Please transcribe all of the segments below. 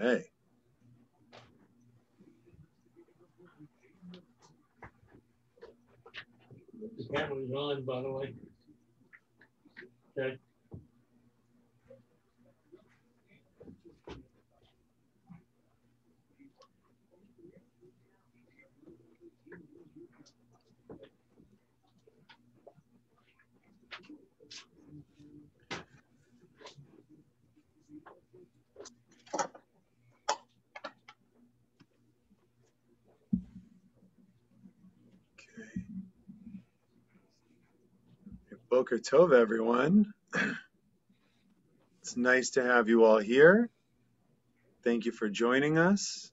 Okay. The camera's on, by the way. Okay. Boker Tov, everyone. It's nice to have you all here. Thank you for joining us.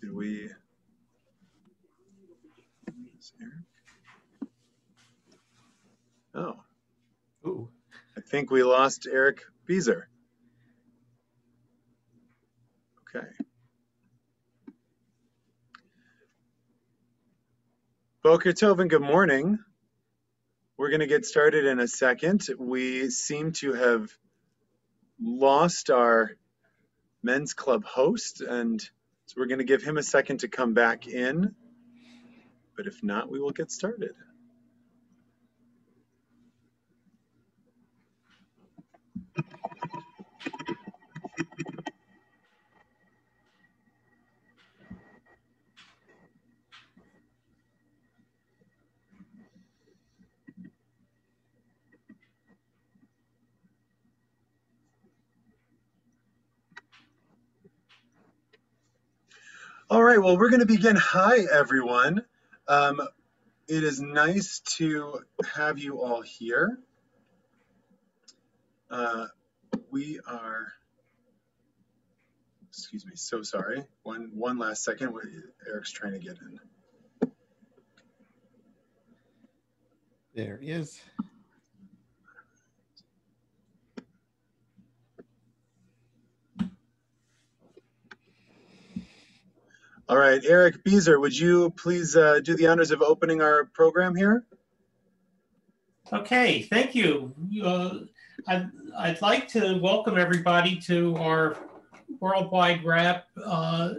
Did we? Eric? Oh, Ooh. I think we lost Eric Beezer. Okay. Boker Tov and good morning. We're going to get started in a second. We seem to have lost our men's club host, and so we're going to give him a second to come back in. But if not, we will get started. All right, well, we're going to begin. Hi, everyone. Um, it is nice to have you all here. Uh, we are, excuse me, so sorry. One, one last second. Eric's trying to get in. There he is. All right, Eric Beezer, would you please uh, do the honors of opening our program here? Okay, thank you. Uh, I'd, I'd like to welcome everybody to our Worldwide Wrap uh,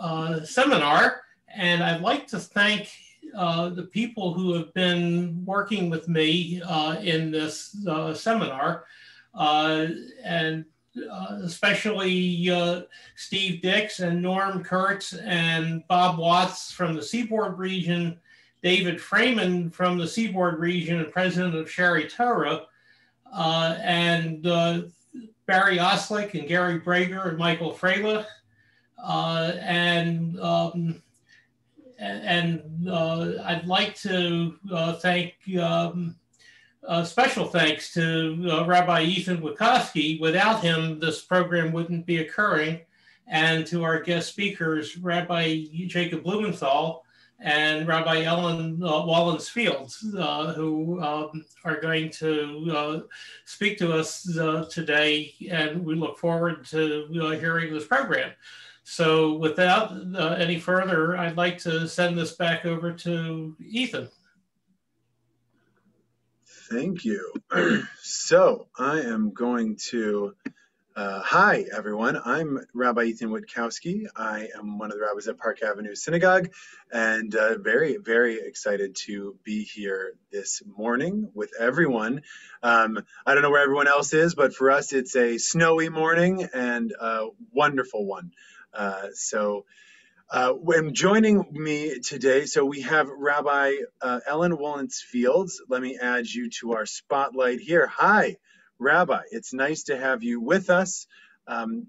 uh, seminar. And I'd like to thank uh, the people who have been working with me uh, in this seminar. And uh, especially uh, Steve Dix and Norm Kurtz and Bob Watts from the Seaboard region, David Freeman from the Seaboard region and president of Sherry Torah, uh, and uh, Barry Oslick and Gary Brager and Michael Freilich. Uh, and um, and I'd like to thank um, uh, special thanks to uh, Rabbi Ethan Witkovsky. Without him, this program wouldn't be occurring. And to our guest speakers, Rabbi Jacob Blumenthal and Rabbi Ellen uh, Wolintz Fields, uh, who um, are going to uh, speak to us uh, today. And we look forward to hearing this program. So, without any further, I'd like to send this back over to Ethan. Thank you. so I am going to, uh, hi everyone. I'm Rabbi Ethan Witkovsky. I am one of the rabbis at Park Avenue Synagogue and uh, very, very excited to be here this morning with everyone. Um, I don't know where everyone else is, but for us it's a snowy morning and a wonderful one. Uh, so uh, when joining me today, so we have Rabbi uh, Ellen Wolintz Fields. Let me add you to our spotlight here. Hi, Rabbi. It's nice to have you with us. Um,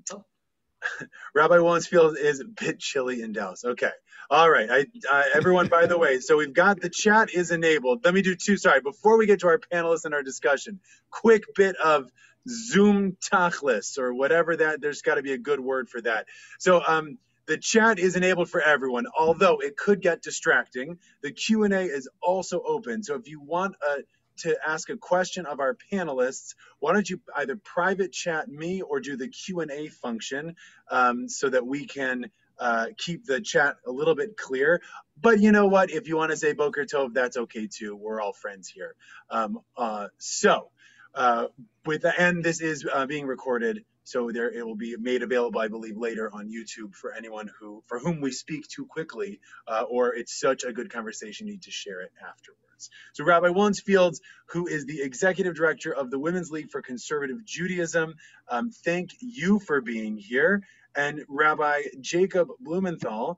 Rabbi Wolintz Fields is a bit chilly in Dallas. Okay. All right. I, uh, everyone, by the way, so we've got the chat is enabled. Let me do two. Sorry. Before we get to our panelists and our discussion, quick bit of Zoom tachlis or whatever that, there's got to be a good word for that. So, um, the chat is enabled for everyone, although it could get distracting. The Q&A is also open. So if you want uh, to ask a question of our panelists, why don't you either private chat me or do the Q&A function um, so that we can uh, keep the chat a little bit clear. But you know what? If you want to say Boker Tov, that's okay too. We're all friends here. Um, uh, so, uh, with the, and this is uh, being recorded, so there it will be made available, I believe, later on YouTube for anyone who for whom we speak too quickly, uh, or it's such a good conversation you need to share it afterwards. So Rabbi Wolintz Fields, who is the executive director of the Women's League for Conservative Judaism, um, thank you for being here and Rabbi Jacob Blumenthal,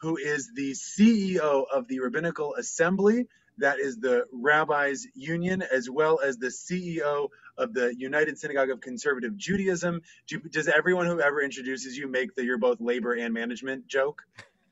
who is the CEO of the Rabbinical Assembly, that is the Rabbis Union, as well as the CEO of the United Synagogue of Conservative Judaism. Do, does everyone who ever introduces you make the you're both labor and management joke?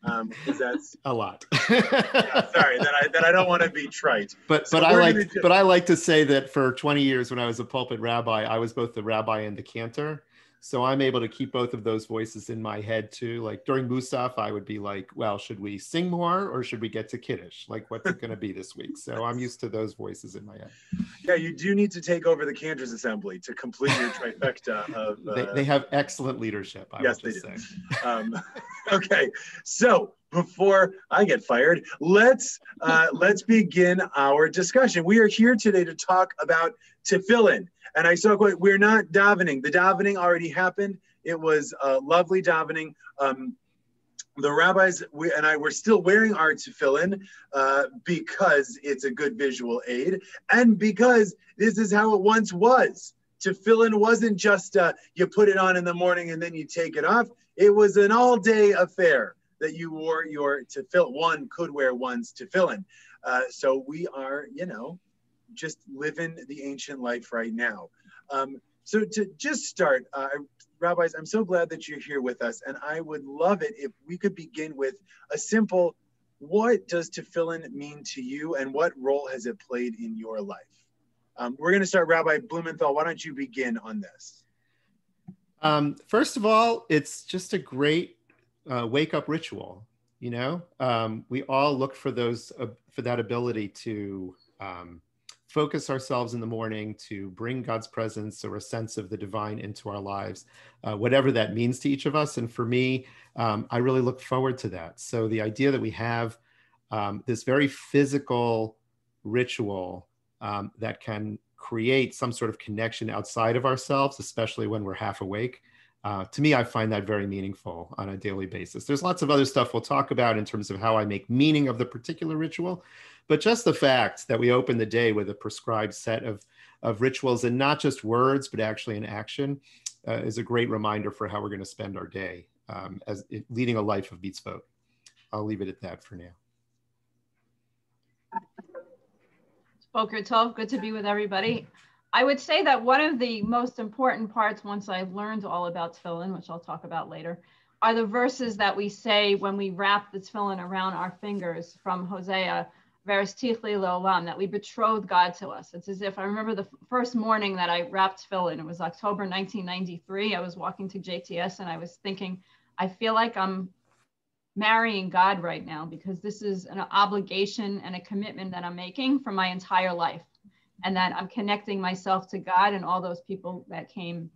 Um, that's a lot. yeah, sorry that I that I don't want to be trite. But So but I like but I like to say that for 20 years when I was a pulpit rabbi, I was both the rabbi and the cantor. So I'm able to keep both of those voices in my head too. Like during Musaf, I would be like, well, should we sing more or should we get to Kiddush? Like what's it gonna be this week? So I'm used to those voices in my head. Yeah, you do need to take over the Cantors Assembly to complete your trifecta of. They, uh, they have excellent leadership, I Yes, they do. say. Um, okay, so before I get fired, let's uh, let's begin our discussion. We are here today to talk about tefillin, and I saw. We're not davening. The davening already happened. It was lovely davening. Um, the rabbis we, and I were still wearing our tefillin uh, because it's a good visual aid, and because this is how it once was. Tefillin wasn't just uh, you put it on in the morning and then you take it off. It was an all-day affair that you wore your tefillin. One could wear one's tefillin. Uh, so we are, you know, just living the ancient life right now. Um, so to just start, uh, rabbis, I'm so glad that you're here with us, and I would love it if we could begin with a simple: What does tefillin mean to you, and what role has it played in your life? Um, we're going to start, Rabbi Blumenthal. Why don't you begin on this? Um, first of all, it's just a great uh, wake up ritual. You know, um, we all look for those uh, for that ability to um, focus ourselves in the morning, to bring God's presence or a sense of the divine into our lives, uh, whatever that means to each of us. And for me, um, I really look forward to that. So the idea that we have um, this very physical ritual um, that can create some sort of connection outside of ourselves, especially when we're half awake. Uh, to me, I find that very meaningful on a daily basis. There's lots of other stuff we'll talk about in terms of how I make meaning of the particular ritual, but just the fact that we open the day with a prescribed set of, of rituals and not just words, but actually in action uh, is a great reminder for how we're going to spend our day um, as leading a life of mitzvot. I'll leave it at that for now. Boker Tov, good to be with everybody. I would say that one of the most important parts, once I've learned all about tefillin, which I'll talk about later, are the verses that we say when we wrap the tefillin around our fingers from Hosea, that we betrothed God to us. It's as if I remember the first morning that I wrapped tefillin. It was October 1993. I was walking to JTS and I was thinking, I feel like I'm marrying God right now because this is an obligation and a commitment that I'm making for my entire life. And that I'm connecting myself to God and all those people that came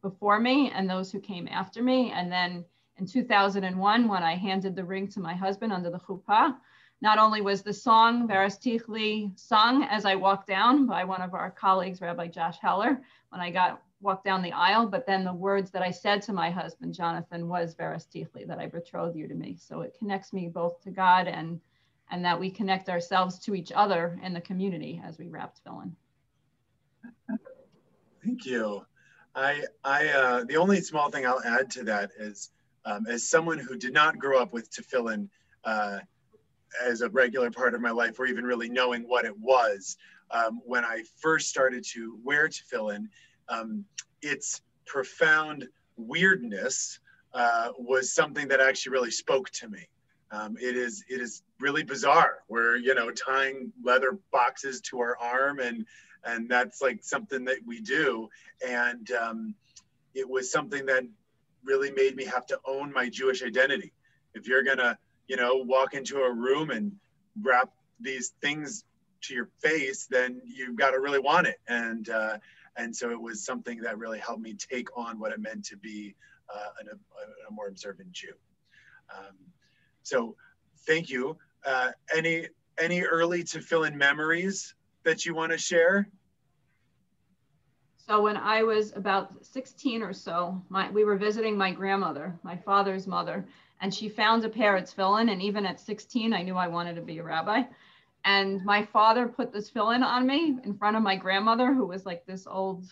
before me and those who came after me. And then in 2001, when I handed the ring to my husband under the chuppah, not only was the song Veristichli sung as I walked down by one of our colleagues, Rabbi Josh Heller, when I got walked down the aisle, but then the words that I said to my husband, Jonathan, was Veristichli, that I betroth you to me. So it connects me both to God and and that we connect ourselves to each other in the community as we wrap tefillin. Thank you. I, I, uh, the only small thing I'll add to that is, um, as someone who did not grow up with tefillin uh, as a regular part of my life, or even really knowing what it was, um, when I first started to wear tefillin, um, its profound weirdness uh, was something that actually really spoke to me. Um, it is it is really bizarre. We're you know tying leather boxes to our arm and and that's like something that we do. And um, it was something that really made me have to own my Jewish identity. If you're gonna you know walk into a room and wrap these things to your face, then you've got to really want it. And uh, and so it was something that really helped me take on what it meant to be uh, an, a, a more observant Jew. Um, so thank you. Uh, any any early tefillin memories that you want to share? So when I was about 16 or so, my, we were visiting my grandmother, my father's mother, and she found a pair of tefillin. And even at 16, I knew I wanted to be a rabbi. And my father put this tefillin on me in front of my grandmother, who was like this old,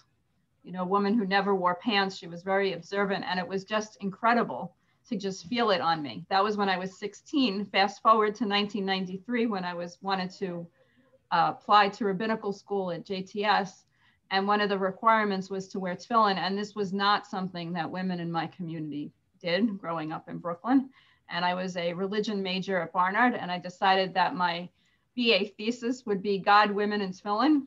you know, woman who never wore pants. She was very observant, and it was just incredible to just feel it on me. That was when I was 16. Fast forward to 1993 when I was wanted to uh, apply to rabbinical school at JTS. And one of the requirements was to wear tefillin. And this was not something that women in my community did growing up in Brooklyn. And I was a religion major at Barnard. And I decided that my BA thesis would be God, Women, and Tefillin.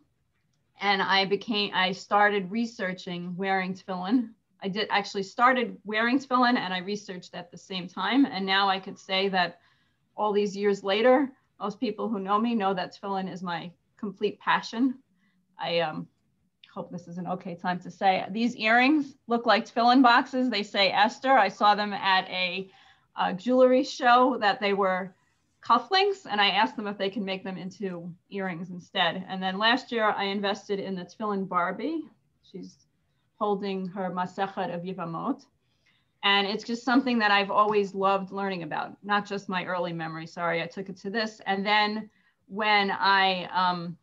And I became, I started researching wearing tefillin I did actually started wearing tefillin and I researched at the same time. And now I could say that all these years later, most people who know me know that tefillin is my complete passion. I um, hope this is an okay time to say these earrings look like tefillin boxes. They say Esther. I saw them at a, a jewelry show that they were cufflinks and I asked them if they can make them into earrings instead. And then last year I invested in the tefillin Barbie. She's holding her Masechet of Yevamot. And it's just something that I've always loved learning about, not just my early memory. Sorry, I took it to this. And then when I um,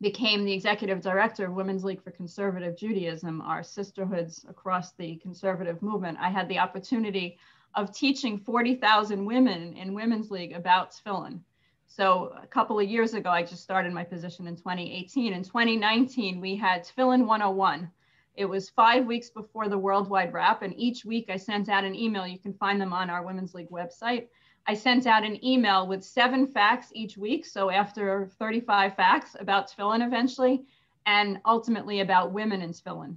became the executive director of Women's League for Conservative Judaism, our sisterhoods across the conservative movement, I had the opportunity of teaching 40,000 women in Women's League about tefillin. So a couple of years ago, I just started my position in 2018. In 2019, we had Tefillin 101, it was five weeks before the worldwide wrap, and each week I sent out an email. You can find them on our Women's League website. I sent out an email with seven facts each week. So after 35 facts about tefillin eventually, and ultimately about women in tefillin.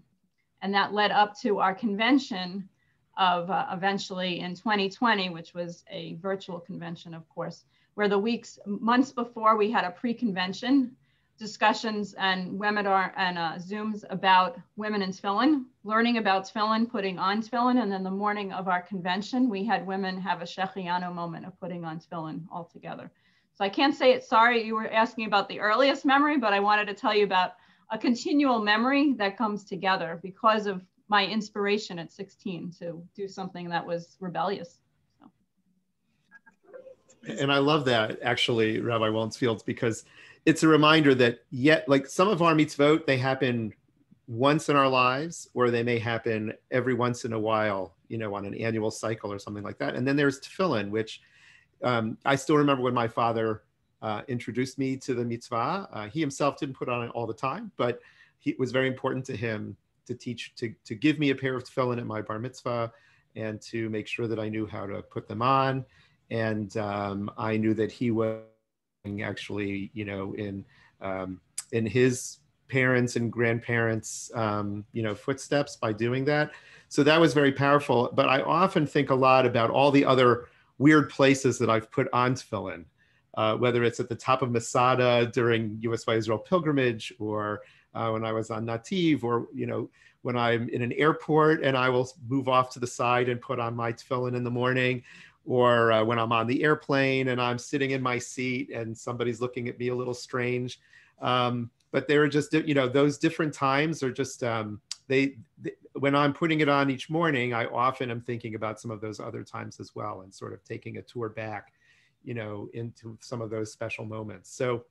And that led up to our convention of uh, eventually in 2020, which was a virtual convention, of course, where the weeks, months before we had a pre-convention discussions and webinar and uh, Zooms about women in tefillin, learning about tefillin, putting on tefillin, and then the morning of our convention, we had women have a Shehecheyanu moment of putting on tefillin all together. So I can't say it, sorry, you were asking about the earliest memory, but I wanted to tell you about a continual memory that comes together because of my inspiration at 16 to do something that was rebellious. And I love that actually, Rabbi Wolintz-Fields, because it's a reminder that yet like some of our mitzvot they happen once in our lives or they may happen every once in a while you know on an annual cycle or something like that. And then there's tefillin which um, i still remember when my father uh, introduced me to the mitzvah. Uh, he himself didn't put on it all the time but he, it was very important to him to teach to, to give me a pair of tefillin at my bar mitzvah and to make sure that i knew how to put them on. And um, i knew that he was actually, you know, in um, in his parents and grandparents, um, you know, footsteps by doing that. So that was very powerful. But I often think a lot about all the other weird places that I've put on tefillin, uh, whether it's at the top of Masada during USY Israel pilgrimage, or uh, when I was on Nativ, or you know, when I'm in an airport and I will move off to the side and put on my tefillin in the morning, or uh, when I'm on the airplane and I'm sitting in my seat and somebody's looking at me a little strange. Um, but there are just, you know, those different times are just, um, they, they, when I'm putting it on each morning, I often am thinking about some of those other times as well and sort of taking a tour back, you know, into some of those special moments. So,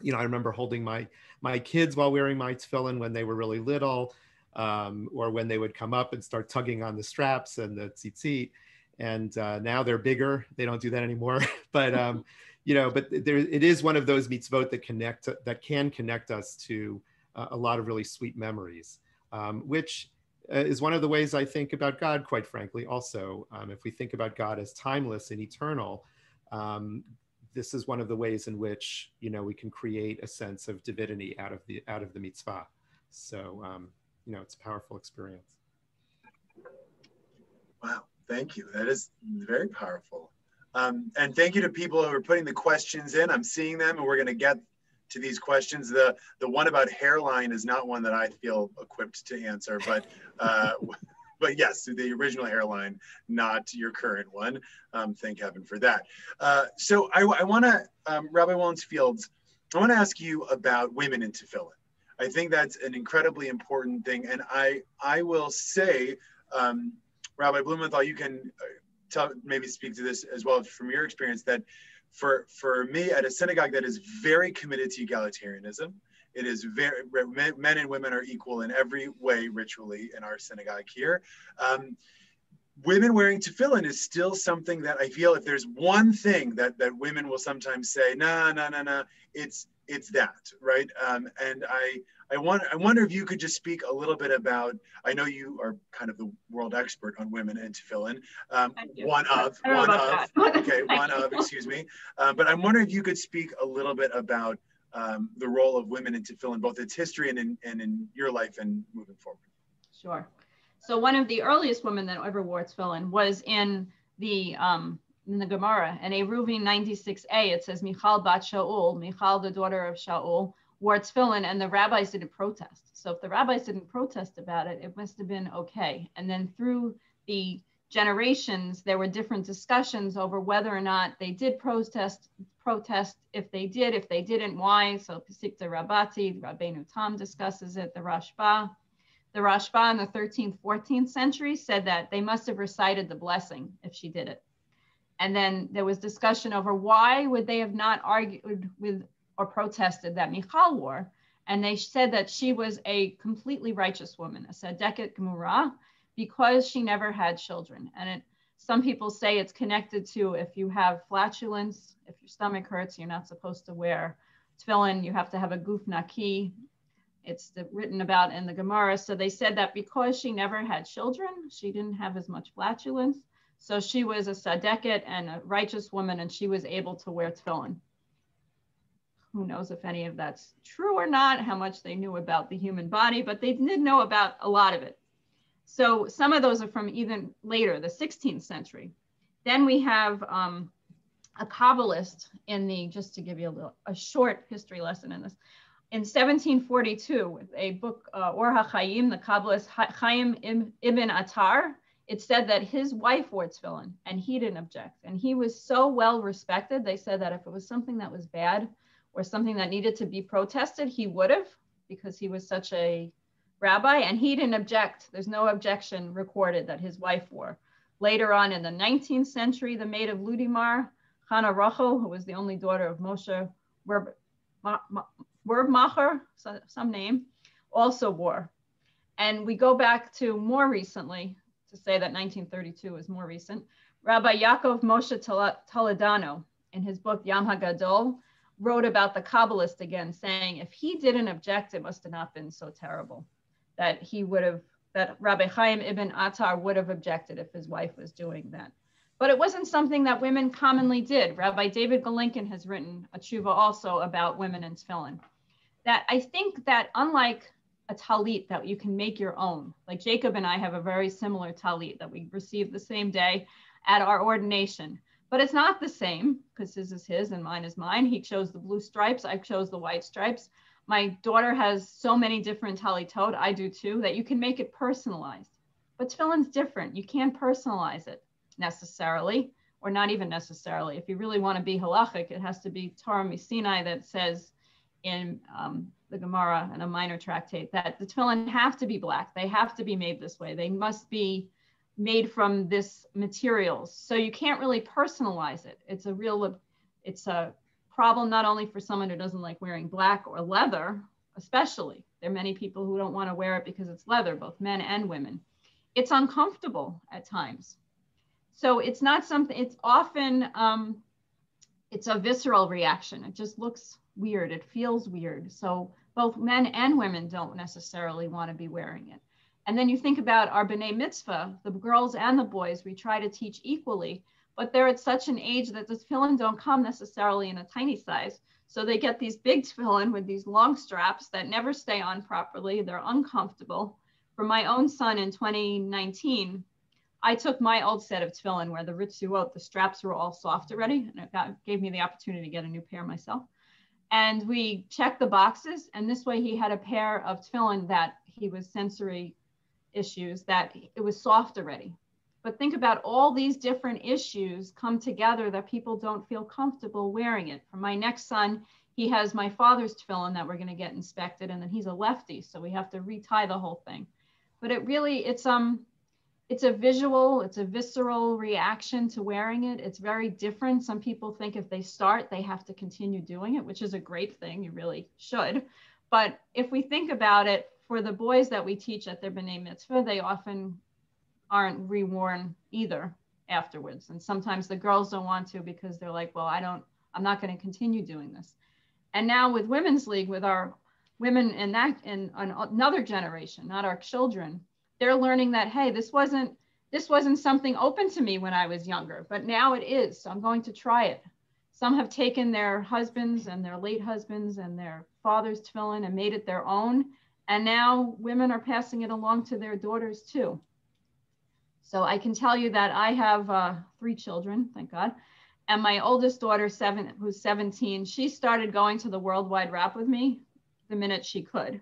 you know, I remember holding my, my kids while wearing my tefillin when they were really little, um, or when they would come up and start tugging on the straps and the tzitzit and uh, now they're bigger. They don't do that anymore. but um, you know, but there it is one of those mitzvot that connect that can connect us to uh, a lot of really sweet memories, um, which uh, is one of the ways I think about God. Quite frankly, also, um, if we think about God as timeless and eternal. Um, this is one of the ways in which you know we can create a sense of divinity out of the out of the mitzvah. So um, you know it's a powerful experience. Wow. Thank you. That is very powerful. Um, and thank you to people who are putting the questions in. I'm seeing them, and we're going to get to these questions. The the one about hairline is not one that I feel equipped to answer, but uh, but yes, the original hairline, not your current one. Um, thank heaven for that. Uh, so I, I want to, um, Rabbi Wolintz Fields, I want to ask you about women in tefillin. I think that's an incredibly important thing, and I I will say, um, Rabbi Blumenthal, you can uh, tell, maybe speak to this as well from your experience that for for me at a synagogue that is very committed to egalitarianism it is very men and women are equal in every way ritually in our synagogue here. Um, women wearing tefillin is still something that I feel if there's one thing that that women will sometimes say, no, no, no, no, it's it's that, right? Um, and I I want I wonder if you could just speak a little bit about. I know you are kind of the world expert on women and tefillin. Um, one of, one of, okay, one of, excuse me. Uh, but I'm wondering if you could speak a little bit about um, the role of women in tefillin, both its history and in, and in your life and moving forward. Sure. So one of the earliest women that ever wore tefillin was in the um, in the Gemara, in Eruvin 96a, it says Michal bat Shaul, Michal the daughter of Shaul, wore tefillin, and the rabbis didn't protest. So if the rabbis didn't protest about it, it must have been okay. And then through the generations, there were different discussions over whether or not they did protest, protest if they did, if they didn't, why. So Pesikta Rabbati, Rabbeinu Tam discusses it, the Rashba. The Rashba in the 13th, 14th century said that they must have recited the blessing if she did it. And then there was discussion over why would they have not argued with or protested that Michal wore. And they said that she was a completely righteous woman, a Tzadeket Gemurah, because she never had children. And it, some people say it's connected to if you have flatulence, if your stomach hurts, you're not supposed to wear tefillin, you have to have a guf naki. It's the, written about in the Gemara. So they said that because she never had children, she didn't have as much flatulence. So she was a tzadeket and a righteous woman, and she was able to wear tefillin. Who knows if any of that's true or not, how much they knew about the human body, but they did know about a lot of it. So some of those are from even later, the 16th century. Then we have um, a Kabbalist in the, just to give you a, little, a short history lesson in this. In 1742, with a book, uh, Or HaChaim, the Kabbalist Chaim Ibn Attar, it said that his wife wore tefillin and he didn't object. And he was so well respected. They said that if it was something that was bad or something that needed to be protested, he would have because he was such a rabbi, and he didn't object. There's no objection recorded that his wife wore. Later on in the 19th century, the maid of Ludmir, Hannah Rachel, who was the only daughter of Moshe Werbmacher, some name, also wore. And we go back to more recently to say that 1932 is more recent. Rabbi Yaakov Moshe Toledano, in his book Yam HaGadol, wrote about the Kabbalist again, saying if he didn't object, it must have not been so terrible that he would have, that Rabbi Chaim ibn Attar would have objected if his wife was doing that. But it wasn't something that women commonly did. Rabbi David Golinkin has written a tshuva also about women in tefillin. That I think that unlike a talit that you can make your own, like Jacob and I have a very similar talit that we received the same day at our ordination. But it's not the same because his is his and mine is mine. He chose the blue stripes, I chose the white stripes my daughter has so many different talitot, I do too, that you can make it personalized. But tefillin's different. You can't personalize it necessarily, or not even necessarily. If you really want to be halachic, it has to be Torah Misinai that says in um, the Gemara and a minor tractate that the tefillin have to be black. They have to be made this way. They must be made from this materials. So you can't really personalize it. It's a real, it's a problem not only for someone who doesn't like wearing black or leather, especially. There are many people who don't want to wear it because it's leather, both men and women. It's uncomfortable at times. So it's not something, it's often, um, it's a visceral reaction. It just looks weird. It feels weird. So both men and women don't necessarily want to be wearing it. And then you think about our B'nai Mitzvah, the girls and the boys, we try to teach equally but they're at such an age that the tefillin don't come necessarily in a tiny size. So they get these big tefillin with these long straps that never stay on properly. They're uncomfortable. For my own son in 2019, I took my old set of tefillin where the retzuot, the straps were all soft already, and it got, gave me the opportunity to get a new pair myself. And we checked the boxes, and this way he had a pair of tefillin that he was sensory issues that it was soft already. But think about all these different issues come together that people don't feel comfortable wearing it. For my next son, he has my father's tefillin that we're going to get inspected, and then he's a lefty, so we have to retie the whole thing. But it really, it's um, it's a visual, it's a visceral reaction to wearing it. It's very different. Some people think if they start, they have to continue doing it, which is a great thing. You really should. But if we think about it, for the boys that we teach at their B'nai Mitzvah, they often aren't reworn either afterwards. And sometimes the girls don't want to because they're like, well, I don't, I'm not going to continue doing this. And now with Women's League, with our women in that in another generation, not our children, they're learning that hey, this wasn't this wasn't something open to me when I was younger, but now it is. So I'm going to try it. Some have taken their husbands and their late husbands and their fathers tefillin and made it their own. And now women are passing it along to their daughters too. So I can tell you that I have uh, three children, thank God. And my oldest daughter, seven, who's 17, she started going to the Worldwide Wrap with me the minute she could.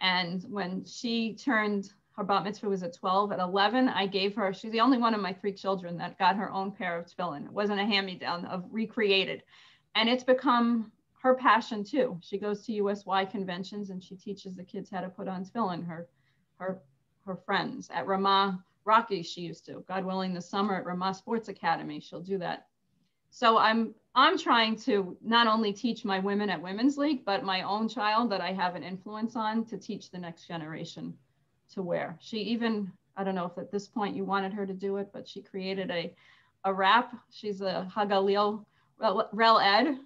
And when she turned her bat mitzvah was at 12. At 11, I gave her, she's the only one of my three children that got her own pair of tefillin. It wasn't a hand-me-down of recreated. And it's become her passion too. She goes to USY conventions and she teaches the kids how to put on tefillin, her, her, her friends. At Ramah Rocky, she used to. God willing, this summer at Ramah Sports Academy, she'll do that. So I'm I'm trying to not only teach my women at Women's League, but my own child that I have an influence on to teach the next generation to wear. She even, I don't know if at this point you wanted her to do it, but she created a, a wrap. She's a Hagalil Rel Ed,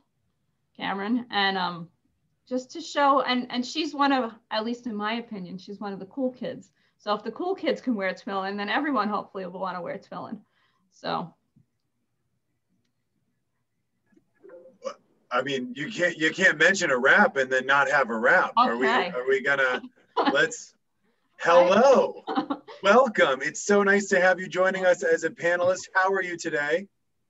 Cameron, and um, just to show, and, and she's one of, at least in my opinion, she's one of the cool kids. So if the cool kids can wear tefillin, then everyone hopefully will want to wear tefillin. So. I mean, you can't you can't mention a wrap and then not have a wrap. Okay. Are we are we gonna let's Hello. Welcome. It's so nice to have you joining us as a panelist. How are you today?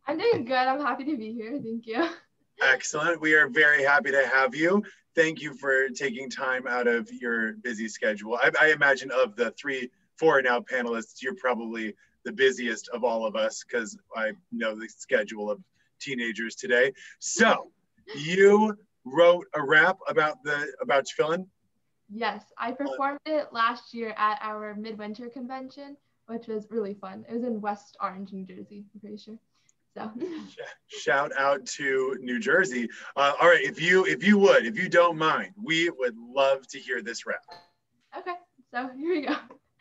I'm doing good. I'm happy to be here. Thank you. Excellent. We are very happy to have you. Thank you for taking time out of your busy schedule. I, I imagine of the three, four now panelists, you're probably the busiest of all of us because I know the schedule of teenagers today. So you wrote a rap about the about tefillin Yes, I performed it last year at our midwinter convention, which was really fun. It was in West Orange, New Jersey, I'm pretty sure. So shout out to New Jersey. Uh, all right, if you if you would, if you don't mind, we would love to hear this rap. Okay, so here we go.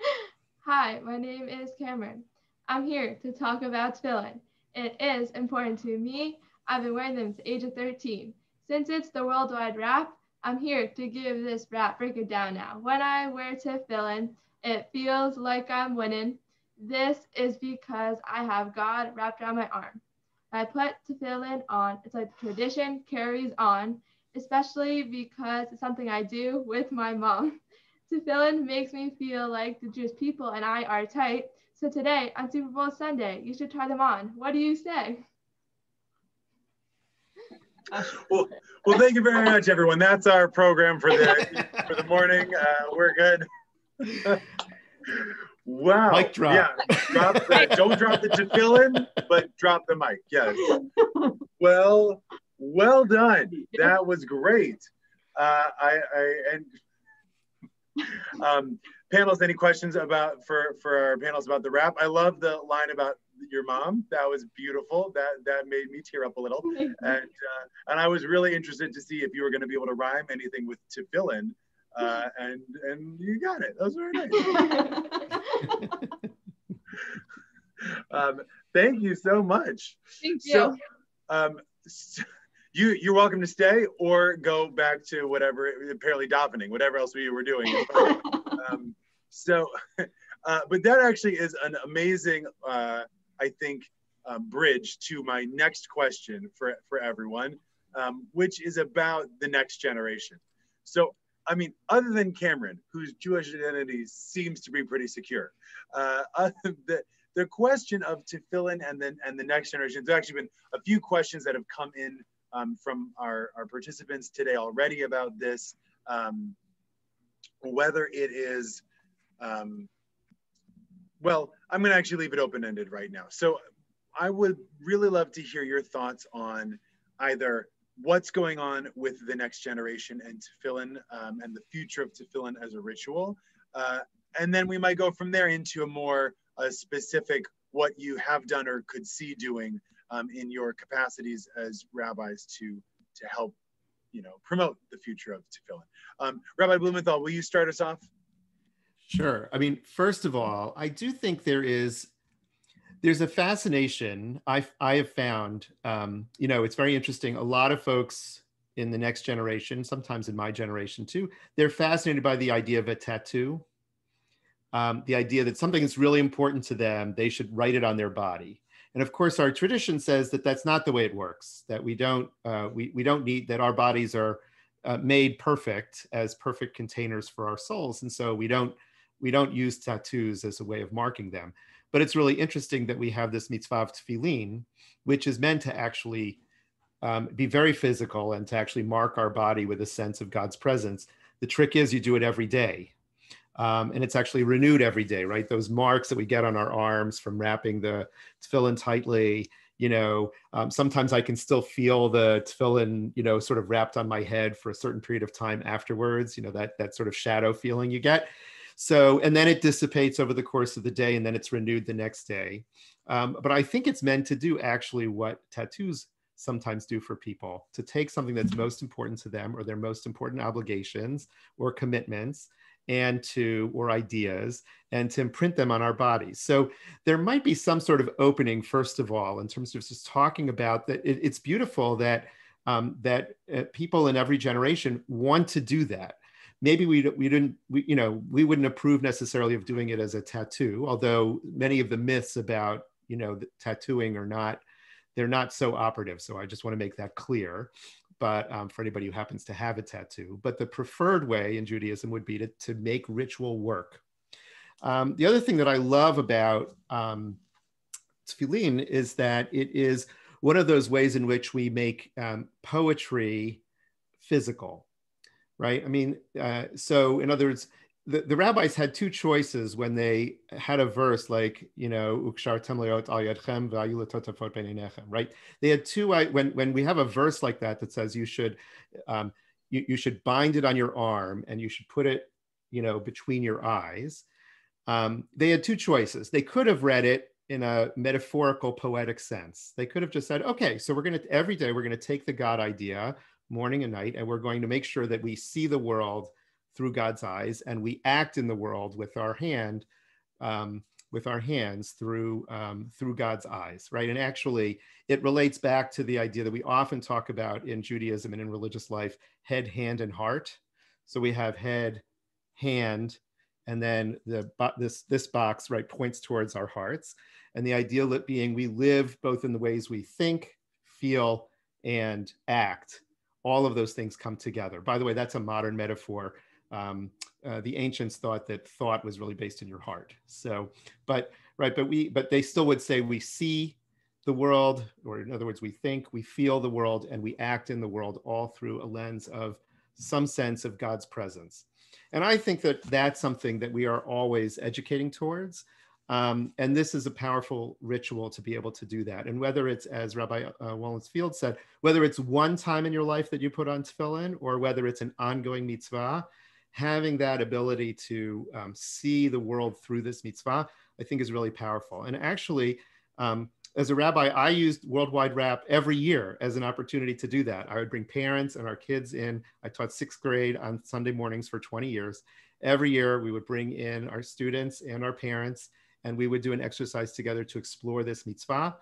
Hi, my name is Cameron. I'm here to talk about tefillin. It is important to me. I've been wearing them since age of 13. Since it's the worldwide wrap, I'm here to give this rap, break it down now. When I wear tefillin, it feels like I'm winning. This is because I have God wrapped around my arm. I put tefillin on. It's like tradition carries on, especially because it's something I do with my mom. Tefillin makes me feel like the Jewish people and I are tight. So today on Super Bowl Sunday, you should try them on. What do you say? Well, well, thank you very much, everyone. That's our program for the for the morning. Uh, we're good. wow. Mic drop. Yeah. Drop the, don't drop the tefillin, but drop the mic. Yes. Well, well done. That was great. Uh, I, I and um, panels. Any questions about for for our panels about the rap? I love the line about your mom. That was beautiful. That that made me tear up a little. and uh, and I was really interested to see if you were going to be able to rhyme anything with tefillin. Uh, and and you got it. That was very nice. um, thank you so much. Thank you. So, um, so you you're welcome to stay or go back to whatever apparently davening, whatever else we were doing. um, so, uh, but that actually is an amazing uh, I think, bridge to my next question for, for everyone, um, which is about the next generation. So, I mean, other than Cameron, whose Jewish identity seems to be pretty secure, uh, the, the question of tefillin and then and the next generation, there's actually been a few questions that have come in um, from our, our participants today already about this, um, whether it is um, well, I'm going to actually leave it open ended right now. So I would really love to hear your thoughts on either what's going on with the next generation and tefillin um, and the future of tefillin as a ritual. Uh, and then we might go from there into a more uh, specific what you have done or could see doing um, in your capacities as rabbis to to help you know promote the future of tefillin. Um, Rabbi Blumenthal, will you start us off? Sure. I mean, first of all, I do think there is there's a fascination I I have found. Um, you know, it's very interesting. A lot of folks in the next generation, sometimes in my generation too, they're fascinated by the idea of a tattoo. Um, the idea that something is really important to them, they should write it on their body. And of course, our tradition says that that's not the way it works. That we don't uh, we we don't need that our bodies are uh, made perfect as perfect containers for our souls, and so we don't we don't use tattoos as a way of marking them. But it's really interesting that we have this mitzvah tefillin, which is meant to actually um, be very physical and to actually mark our body with a sense of God's presence. The trick is you do it every day. Um, and it's actually renewed every day, right? Those marks that we get on our arms from wrapping the tefillin tightly, you know, um, sometimes I can still feel the tefillin, you know, sort of wrapped on my head for a certain period of time afterwards, you know, that, that sort of shadow feeling you get. So, and then it dissipates over the course of the day and then it's renewed the next day. Um, but I think it's meant to do actually what tattoos sometimes do for people to take something that's most important to them or their most important obligations or commitments and to or ideas and to imprint them on our bodies. So there might be some sort of opening first of all in terms of just talking about that. It, it's beautiful that um, that uh, people in every generation want to do that maybe we, we didn't we, you know we wouldn't approve necessarily of doing it as a tattoo although many of the myths about you know tattooing are not they're not so operative. So i just want to make that clear. But um, for anybody who happens to have a tattoo but the preferred way in judaism would be to, to make ritual work. Um, the other thing that i love about um, tefillin is that it is one of those ways in which we make um, poetry physical right? I mean, uh, so in other words, the, the rabbis had two choices when they had a verse like, you know, Ukshar Ayodchem, Vayula Totaphorben. right? They had two, when, when we have a verse like that that says you should, um, you, you should bind it on your arm and you should put it, you know, between your eyes. Um, they had two choices. They could have read it in a metaphorical poetic sense. They could have just said, okay, so we're going to, every day, we're going to take the God idea, morning and night, and we're going to make sure that we see the world through God's eyes and we act in the world with our hand, um, with our hands through um, through God's eyes, right? And actually, it relates back to the idea that we often talk about in Judaism and in religious life: head, hand, and heart. So we have head, hand, and then the this this box right points towards our hearts. And the ideal being we live both in the ways we think, feel, and act all of those things come together. By the way, that's a modern metaphor. Um, uh, the ancients thought that thought was really based in your heart. So, but right, but we, but they still would say we see the world, or in other words, we think, we feel the world, and we act in the world all through a lens of some sense of God's presence. And I think that that's something that we are always educating towards. Um, and this is a powerful ritual to be able to do that. And whether it's, as Rabbi uh, Wolintz Field said, whether it's one time in your life that you put on tefillin or whether it's an ongoing mitzvah, having that ability to um, see the world through this mitzvah, I think is really powerful. And actually, um, as a rabbi, I used Worldwide Wrap every year as an opportunity to do that. I would bring parents and our kids in. I taught sixth grade on Sunday mornings for 20 years. Every year, we would bring in our students and our parents and we would do an exercise together to explore this mitzvah.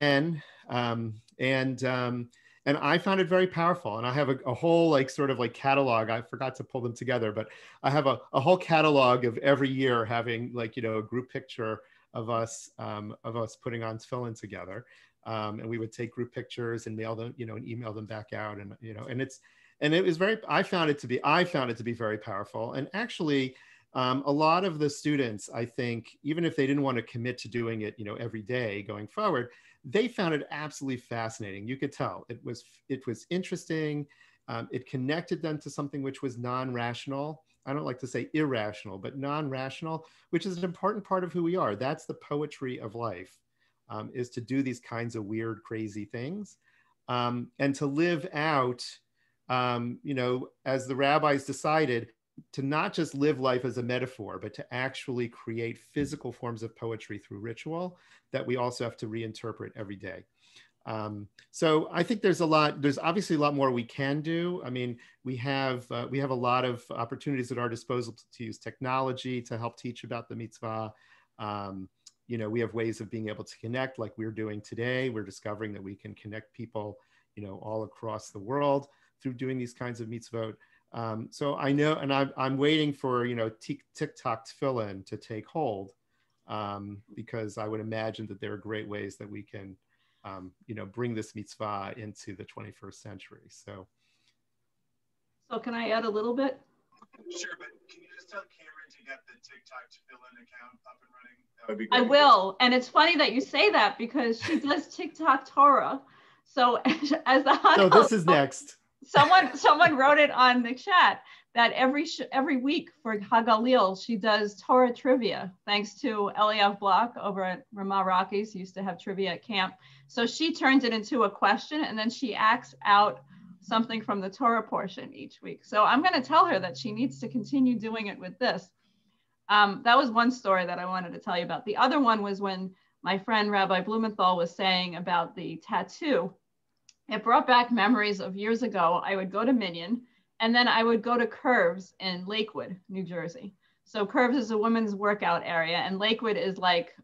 And um, and um, and I found it very powerful. And I have a, a, whole like sort of like catalog. I forgot to pull them together, but I have a, a whole catalog of every year having like you know a group picture of us um, of us putting on tefillin together. Um, and we would take group pictures and mail them, you know, and email them back out. And you know, and it's and it was very. I found it to be. I found it to be very powerful. And actually, um, a lot of the students, I think, even if they didn't want to commit to doing it, you know, every day going forward, they found it absolutely fascinating. You could tell it was it was interesting. Um, it connected them to something which was non-rational I don't like to say irrational, but non-rational, which is an important part of who we are. That's the poetry of life, um, is to do these kinds of weird, crazy things, um, and to live out, um, you know, as the rabbis decided, to not just live life as a metaphor, but to actually create physical forms of poetry through ritual that we also have to reinterpret every day. Um, so I think there's a lot, there's obviously a lot more we can do. I mean, we have, uh, we have a lot of opportunities at our disposal to use technology to help teach about the mitzvah. Um, you know, we have ways of being able to connect like we're doing today. We're discovering that we can connect people, you know, all across the world through doing these kinds of mitzvot. Um, so I know, and I'm, I'm waiting for, you know, TikTok tefillin to take hold um, because I would imagine that there are great ways that we can, um, you know, bring this mitzvah into the 21st century. So. So can I add a little bit? Sure, but can you just tell Cameron to get the TikTok tefillin account up and running? That would be great. I will. And it's funny that you say that because she does TikTok Torah. So as the So this is next someone someone wrote it on the chat that every every week for Hagalil she does Torah trivia thanks to Eliav Block over at Ramah Rockies used to have trivia at camp. So she turns it into a question and then she acts out something from the Torah portion each week. So I'm going to tell her that she needs to continue doing it with this. Um, that was one story that I wanted to tell you about. The other one was when my friend Rabbi Blumenthal was saying about the tattoo it brought back memories of years ago. I would go to minyan and then I would go to Curves in Lakewood, New Jersey. So Curves is a women's workout area and Lakewood is like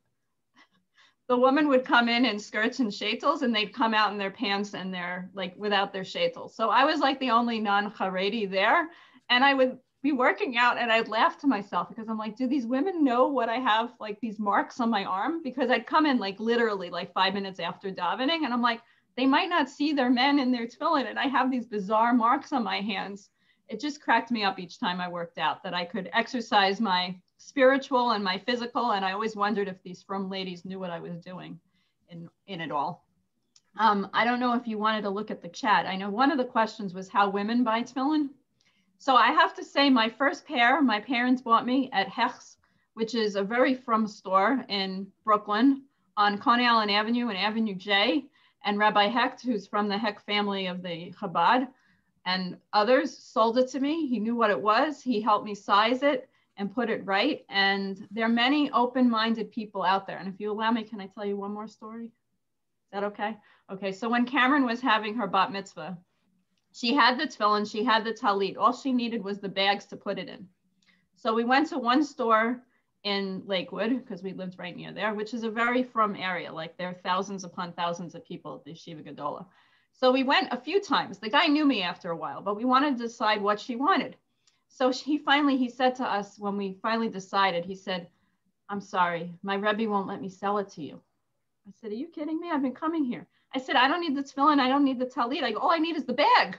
the woman would come in in skirts and shaitels and they'd come out in their pants and they're like without their shaitels. So I was like the only non-Haredi there and I would be working out and I'd laugh to myself because I'm like, do these women know what I have like these marks on my arm? Because I'd come in like literally like five minutes after davening and I'm like, they might not see their men in their tefillin and I have these bizarre marks on my hands. It just cracked me up each time I worked out that I could exercise my spiritual and my physical. And I always wondered if these frum ladies knew what I was doing in, in it all. Um, I don't know if you wanted to look at the chat. I know one of the questions was how women buy tefillin. So I have to say my first pair, my parents bought me at Hecht's, which is a very frum store in Brooklyn on Coney Island Avenue and Avenue J and Rabbi Hecht, who's from the Hecht family of the Chabad, and others sold it to me. He knew what it was. He helped me size it and put it right. And there are many open-minded people out there. And if you allow me, can I tell you one more story? Is that okay? Okay, so when Cameron was having her bat mitzvah, she had the tefillin, she had the talit. All she needed was the bags to put it in. So we went to one store in Lakewood because we lived right near there, which is a very frum area. Like there are thousands upon thousands of people at the Shiva Gadola. So we went a few times. The guy knew me after a while, but we wanted to decide what she wanted. So he finally, he said to us when we finally decided, he said, I'm sorry, my Rebbe won't let me sell it to you. I said, are you kidding me? I've been coming here. I said, I don't need the tefillin. I don't need the talit. I go, all I need is the bag.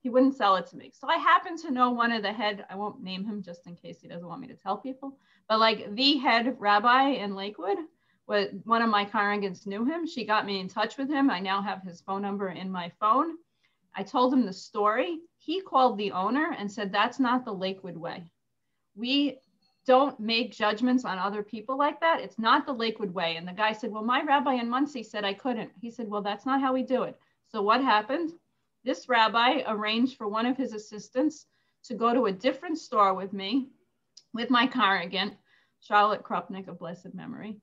He wouldn't sell it to me. So I happen to know one of the head, I won't name him just in case he doesn't want me to tell people, but like the head rabbi in Lakewood, what one of my congregants knew him. She got me in touch with him. I now have his phone number in my phone. I told him the story. He called the owner and said, That's not the Lakewood way. We don't make judgments on other people like that. It's not the Lakewood way. And the guy said, Well, my rabbi in Monsey said I couldn't. He said, Well, that's not how we do it. So what happened? This rabbi arranged for one of his assistants to go to a different store with me with my congregant, Charlotte Krupnik of blessed memory.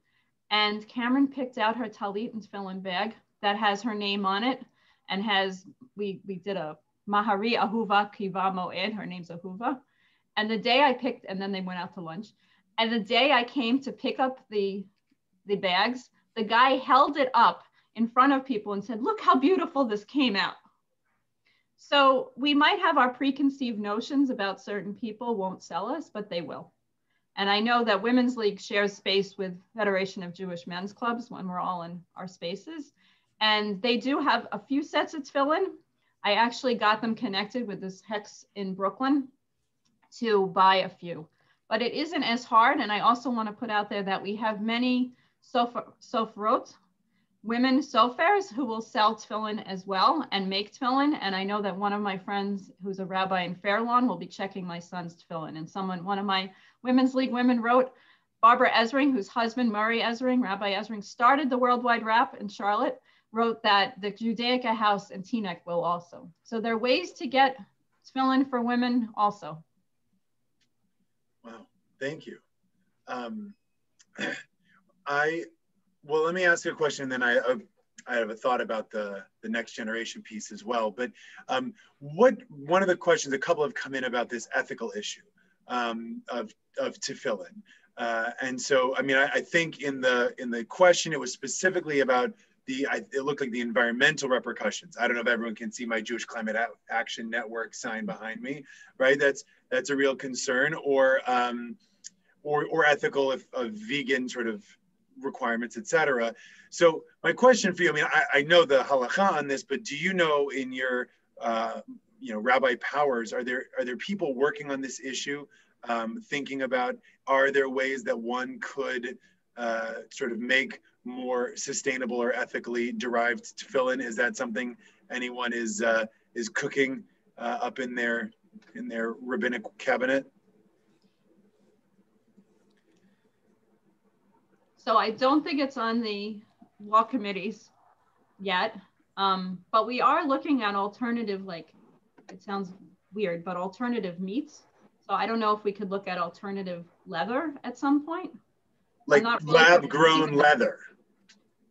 And Cameron picked out her talit and tefillin bag that has her name on it and has, we, we did a Mahari Ahuva Kiva Moed, her name's Ahuva. And the day I picked, and then they went out to lunch. And the day I came to pick up the, the bags, the guy held it up in front of people and said, look how beautiful this came out. So we might have our preconceived notions about certain people won't sell us, but they will. And I know that Women's League shares space with Federation of Jewish Men's Clubs when we're all in our spaces. And they do have a few sets of tefillin. I actually got them connected with this Hecht's in Brooklyn to buy a few. But it isn't as hard. And I also want to put out there that we have many sof- sofrot, women sofers who will sell tefillin as well and make tefillin. And I know that one of my friends who's a rabbi in Fair Lawn will be checking my son's tefillin. And someone, one of my Women's League women wrote, Barbara Ezring, whose husband Murray Ezring, Rabbi Ezring, started the Worldwide Wrap in Charlotte, wrote that the Judaica House in Teaneck will also. So there are ways to get tefillin for women also. Wow, thank you. Um, I well, let me ask you a question. Then I uh, I have a thought about the the next generation piece as well. But um, what one of the questions, a couple have come in about this ethical issue um, of of tefillin. Uh, and so, I mean, I, I, think in the in the question, it was specifically about the. I, it looked like the environmental repercussions. I don't know if everyone can see my Jewish Climate Action Network sign behind me, right? That's that's a real concern, or um, or or ethical if a vegan sort of requirements, etc. So my question for you, I mean, I, I, know the halacha on this, but do you know in your, uh, you know, Rabbi Powers, are there are there people working on this issue, um, thinking about are there ways that one could uh, sort of make more sustainable or ethically derived tefillin? Is that something anyone is uh, is cooking uh, up in their in their rabbinic cabinet? So I don't think it's on the law committees yet, um, but we are looking at alternative, like it sounds weird, but alternative meats. So I don't know if we could look at alternative leather at some point. Like really lab grown leather.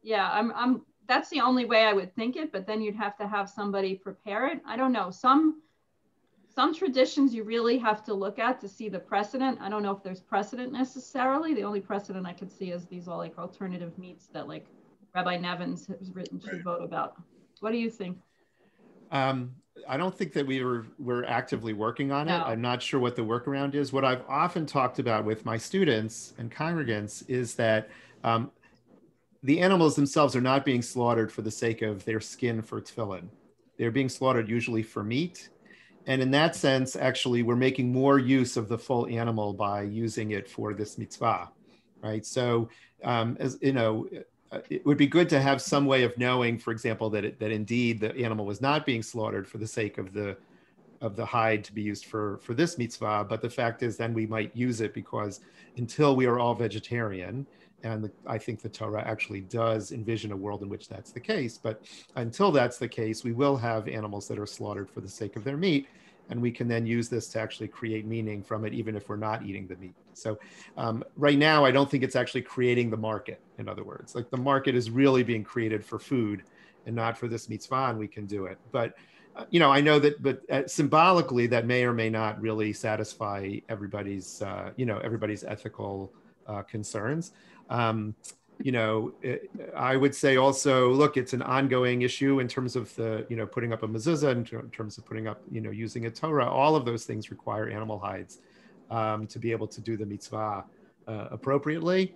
Yeah, I'm, I'm, that's the only way I would think it, but then you'd have to have somebody prepare it. I don't know. Some some traditions you really have to look at to see the precedent. I don't know if there's precedent necessarily. The only precedent I could see is these all like alternative meats that like Rabbi Nevins has written to right. vote about. What do you think? Um, I don't think that we were we're actively working on it. No. I'm not sure what the workaround is. What I've often talked about with my students and congregants is that um, the animals themselves are not being slaughtered for the sake of their skin for tefillin. They're being slaughtered usually for meat and in that sense, actually, we're making more use of the full animal by using it for this mitzvah, right? So, um, as you know, it would be good to have some way of knowing, for example, that it, that indeed the animal was not being slaughtered for the sake of the of the hide to be used for for this mitzvah. But the fact is, then we might use it because until we are all vegetarian, and the, I think the Torah actually does envision a world in which that's the case. But until that's the case, we will have animals that are slaughtered for the sake of their meat. And we can then use this to actually create meaning from it, even if we're not eating the meat. So, um, right now, I don't think it's actually creating the market. In other words, like the market is really being created for food and not for this mitzvah, and we can do it. But uh, you know, I know that, but uh, symbolically, that may or may not really satisfy everybody's, uh, you know, everybody's ethical uh, concerns. Um, you know, it, I would say also, look, it's an ongoing issue in terms of the, you know, putting up a mezuzah, in, ter- in terms of putting up, you know, using a Torah. All of those things require animal hides um, to be able to do the mitzvah uh, appropriately.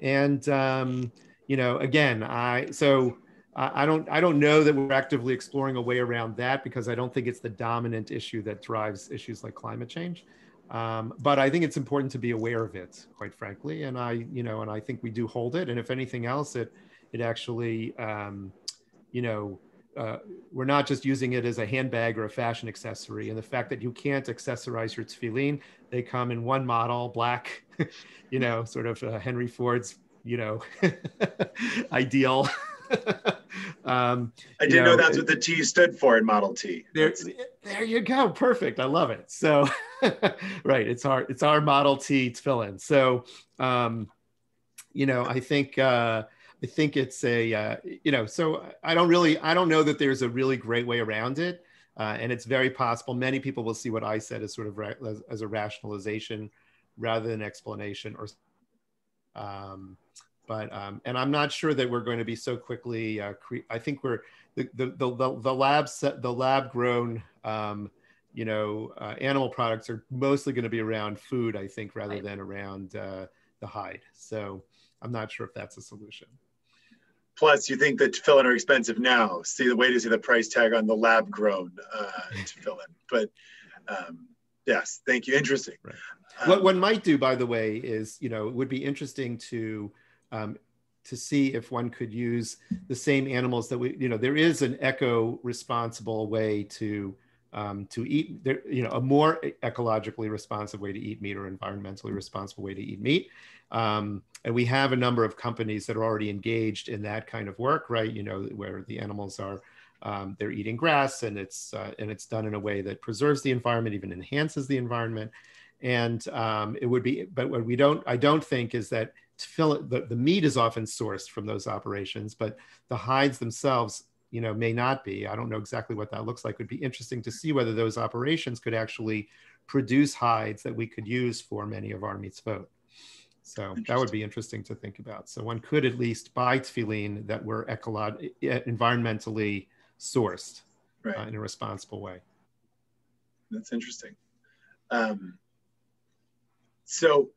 And, um, you know, again, I, so I don't, I don't know that we're actively exploring a way around that because I don't think it's the dominant issue that drives issues like climate change. Um, but I think it's important to be aware of it, quite frankly. And I, you know, and I think we do hold it. And if anything else, it, it actually, um, you know, uh, we're not just using it as a handbag or a fashion accessory. And the fact that you can't accessorize your tefillin, they come in one model, black, you know, sort of uh, Henry Ford's, you know, ideal. um, I didn't know, know, that's what the T stood for in Model T. There, there you go. Perfect. I love it. So, right, it's our it's our Model T tefillin. So, um, you know, I think uh, I think it's a uh, you know. So I don't really I don't know that there's a really great way around it, uh, and it's very possible many people will see what I said as sort of ra- as, as a rationalization rather than explanation or. Um, but um, and I'm not sure that we're going to be so quickly. Uh, cre- I think we're the the the, the lab set the lab grown. Um, you know, uh, animal products are mostly going to be around food, I think, rather right. than around uh, the hide. So I'm not sure if that's a solution. Plus, you think that tefillin are expensive now. See the way to see the price tag on the lab grown uh, tefillin. But um, yes, thank you. Interesting. Right. Um, what one might do, by the way, is you know it would be interesting to um, to see if one could use the same animals that we, you know, there is an eco-responsible way to um, to eat, there, you know, a more ecologically responsive way to eat meat or environmentally responsible way to eat meat. Um, and we have a number of companies that are already engaged in that kind of work, right? You know, where the animals are um, they're eating grass and it's uh, and it's done in a way that preserves the environment, even enhances the environment. And um, it would be, but what we don't, I don't think is that fill it, the, the meat is often sourced from those operations, but the hides themselves, you know, may not be. I don't know exactly what that looks like. It would be interesting to see whether those operations could actually produce hides that we could use for many of our mitzvot. So that would be interesting to think about. So one could at least buy tefillin that were ecolog- environmentally sourced right. uh, in a responsible way. That's interesting. Um, so